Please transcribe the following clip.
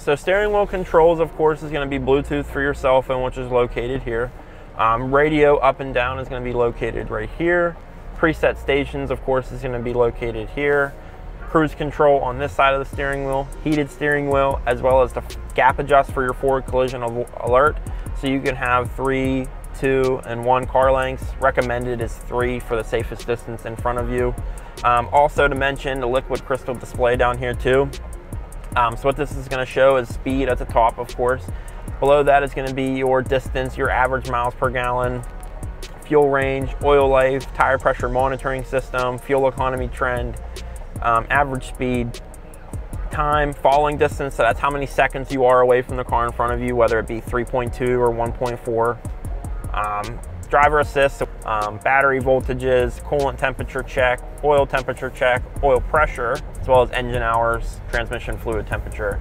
So steering wheel controls, of course, is going to be Bluetooth for your cell phone, which is located here. Um, radio up and down is going to be located right here. Preset stations, of course, is going to be located here. Cruise control on this side of the steering wheel, heated steering wheel, as well as the gap adjust for your forward collision alert. So you can have three, two, and one car lengths. Recommended is three for the safest distance in front of you. Um, also to mention the liquid crystal display down here too. Um, so what this is gonna show is speed at the top, of course. Below that is gonna be your distance, your average miles per gallon, fuel range, oil life, tire pressure monitoring system, fuel economy trend, um, average speed, time, following distance, so that's how many seconds you are away from the car in front of you, whether it be 3.2 or 1.4. Um, driver assist, um, battery voltages, coolant temperature check, oil temperature check, oil pressure, as well as engine hours, transmission fluid temperature.